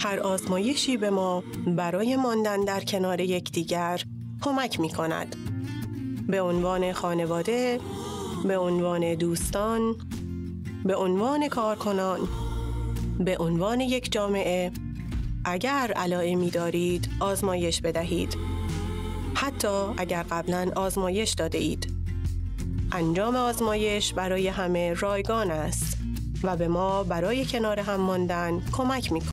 هر آزمایشی به ما برای ماندن در کنار یکدیگر کمک می کند. به عنوان خانواده، به عنوان دوستان، به عنوان کارکنان، به عنوان یک جامعه، اگر علائمی دارید آزمایش بدهید. حتی اگر قبلا آزمایش داده اید. انجام آزمایش برای همه رایگان است و به ما برای کنار هم ماندن کمک می